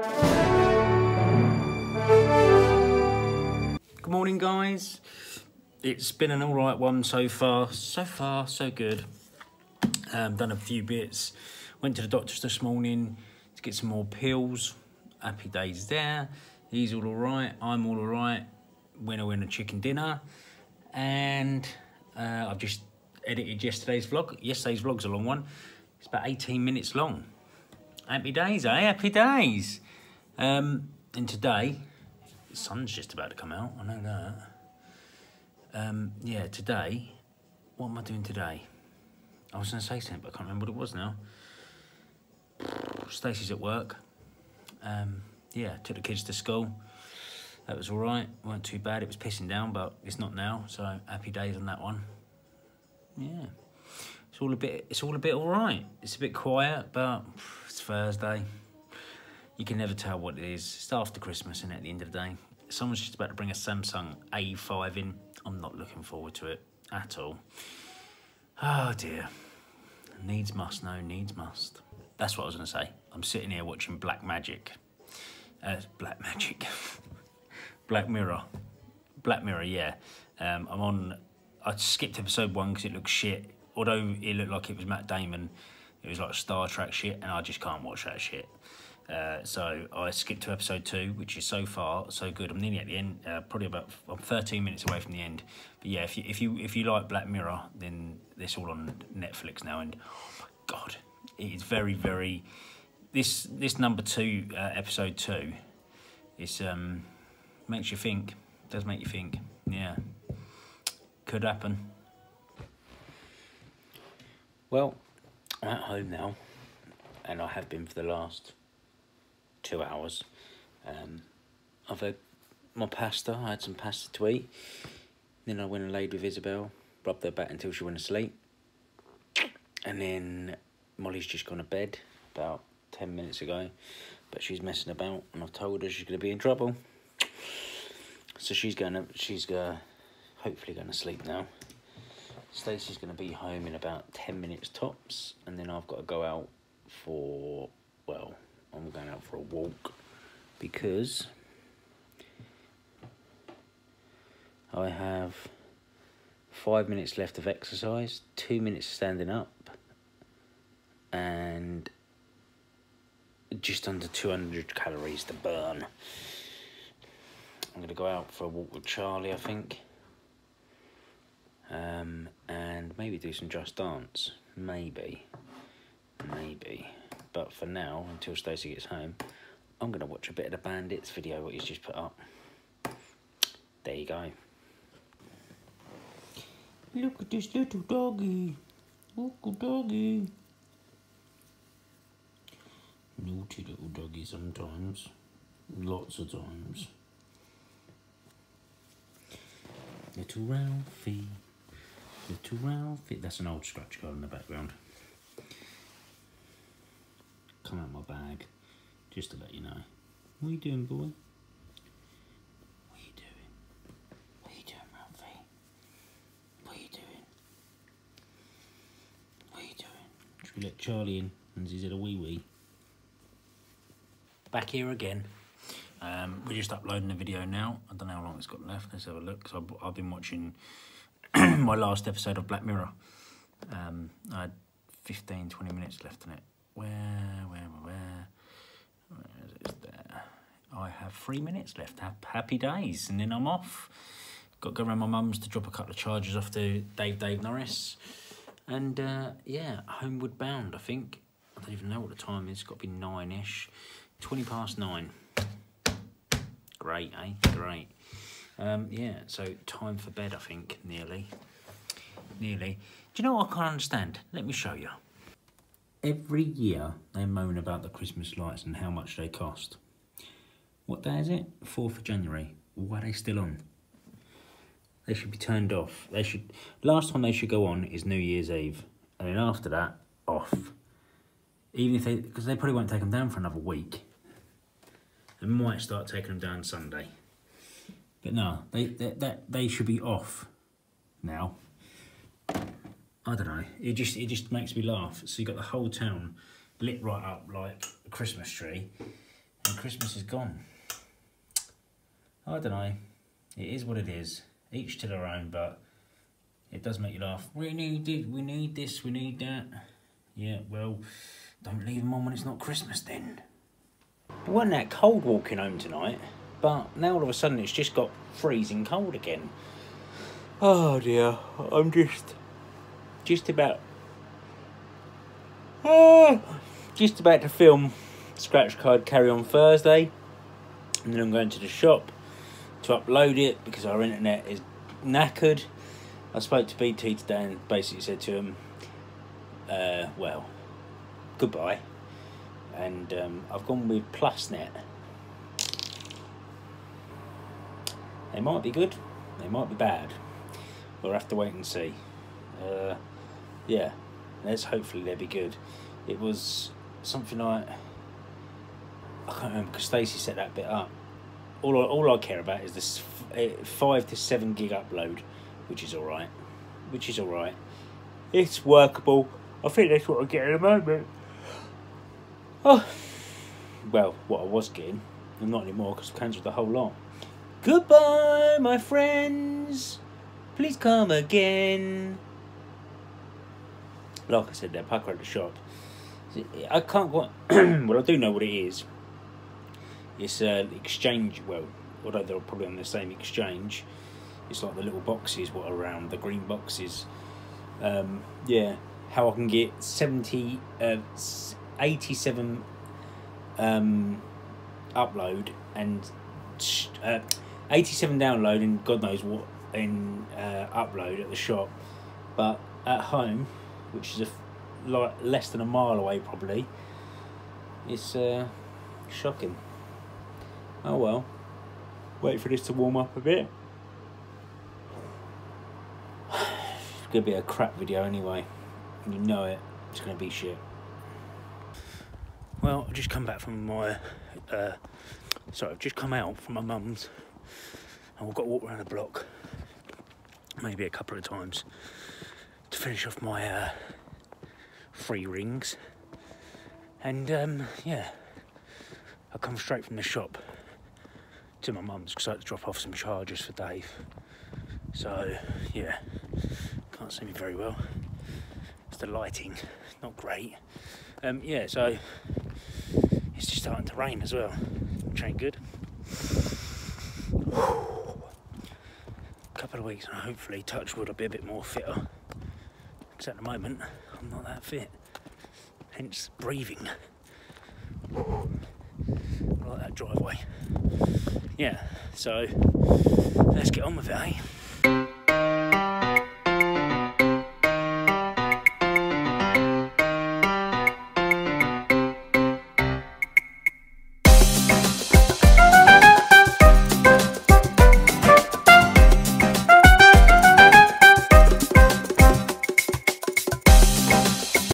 Good morning, guys. It's been an all right one so far. So far, so good. Um, done a few bits. Went to the doctor's this morning to get some more pills. Happy days there. He's all alright. I'm all alright. Winner winner chicken dinner. And uh, I've just edited yesterday's vlog. Yesterday's vlog's a long one. It's about 18 minutes long. Happy days, eh? Happy days. Um, and today, the sun's just about to come out. I know that. Um, yeah, today, what am I doing today? I was going to say something, but I can't remember what it was now. Stacey's at work. Um, yeah, took the kids to school. That was all right. weren't too bad. It was pissing down, but it's not now. So happy days on that one. Yeah, it's all a bit. It's all a bit all right. It's a bit quiet, but it's Thursday. You can never tell what it is. It's after Christmas, and at the end of the day, someone's just about to bring a Samsung A5 in. I'm not looking forward to it at all. Oh dear. Needs must, no, needs must. That's what I was going to say. I'm sitting here watching Black Magic. Uh, Black Magic. Black Mirror. Black Mirror, yeah. Um, I'm on. I skipped episode one because it looked shit. Although it looked like it was Matt Damon, it was like Star Trek shit, and I just can't watch that shit. Uh, so I skipped to episode two, which is so far so good. I'm nearly at the end, uh, probably about I'm 13 minutes away from the end. But yeah, if you if you if you like Black Mirror, then this all on Netflix now. And oh my god, it is very very. This this number two uh, episode two, it's um makes you think. Does make you think. Yeah, could happen. Well, I'm at home now, and I have been for the last two hours. Um, I've had my pasta, I had some pasta to eat. Then I went and laid with Isabel, rubbed her back until she went to sleep. And then Mollie's just gone to bed about 10 minutes ago, but she's messing about and I've told her she's going to be in trouble. So she's going to, she's going to, hopefully going to sleep now. Stacey's going to be home in about 10 minutes tops and then I've got to go out for, well, I'm going out for a walk because I have five minutes left of exercise, two minutes standing up, and just under 200 calories to burn. I'm going to go out for a walk with Charlie, I think, um, and maybe do some Just Dance. Maybe. Maybe. But for now, until Stacey gets home, I'm going to watch a bit of the Bandits video what he's just put up. There you go. Look at this little doggy. Little doggy. Naughty little doggy sometimes. Lots of times. Little Ralphie. Little Ralphie. That's an old scratch card in the background come out my bag just to let you know. What are you doing, boy? What are you doing? What are you doing, Ralphie? What are you doing? What you doing? Should we let Charlie in and he's at a wee wee? Back here again. Um, we're just uploading the video now. I don't know how long it's got left. Let's have a look. So I've, I've been watching my last episode of Black Mirror. Um, I had 15, 20 minutes left in it. Where, where, where, where is it there? I have three minutes left. Happy days, and then I'm off. Got to go around my mum's to drop a couple of charges off to Dave Dave Norris. And uh, yeah, homeward bound, I think. I don't even know what the time is. It's got to be nine-ish. 20 past nine. Great, eh? Great. Um, yeah, so time for bed, I think, nearly. Nearly. Do you know what I can't understand? Let me show you. Every year they moan about the Christmas lights and how much they cost. What day is it? 4th of January. Why are they still on? They should be turned off. They should. Last time they should go on is New Year's Eve. And then after that, off. Even if they, because they probably won't take them down for another week. They might start taking them down Sunday. But no, they, they, they, they should be off now. I don't know. It just it just makes me laugh. So you got the whole town lit right up like a Christmas tree, and Christmas is gone. I don't know. It is what it is. Each to their own, but it does make you laugh. We need it, we need this, we need that. Yeah, well, don't leave them on when it's not Christmas then. It wasn't that cold walking home tonight, but now all of a sudden it's just got freezing cold again. Oh dear, I'm just, just about, oh, just about to film Scratch Card Carry On Thursday, and then I'm going to the shop to upload it because our internet is knackered. I spoke to BT today and basically said to him, uh, well, goodbye. And um, I've gone with PlusNet. They might be good, they might be bad. We'll have to wait and see. Uh, yeah, let's hopefully they'll be good. It was something like I can't remember because Stacey set that bit up. All I, all I care about is this f- eh, five to seven gig upload, which is all right. Which is all right. It's workable. I think that's what I get at the moment. Oh, well, what I was getting, and not anymore because I've cancelled the whole lot. Goodbye, my friends. Please come again. Like I said, they're pucker at the shop. I can't go. well, I do know what it is. It's uh, exchange. Well, although they're probably on the same exchange, it's like the little boxes what around the green boxes. Um, yeah, how I can get 70, uh, 87 um, upload and uh, 87 download and God knows what in uh, upload at the shop, but at home, which is a like less than a mile away probably, it's uh, shocking. Oh well. Wait for this to warm up a bit. It's gonna be a crap video anyway. You know it. It's gonna be shit. Well, I've just come back from my. Uh, sorry, I've just come out from my mum's, and we've got to walk around the block, maybe a couple of times, to finish off my uh, free rings. And um, yeah, I come straight from the shop to my mum's because I had to drop off some chargers for Dave. So yeah, can't see me very well. It's the lighting, not great. Um, yeah, so it's just starting to rain as well, which ain't good. A couple of weeks and hopefully touch wood I'll be a bit more fitter. Because at the moment I'm not that fit. Hence breathing. Like that driveway. Yeah, so let's get on with it, eh?